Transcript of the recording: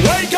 Wake.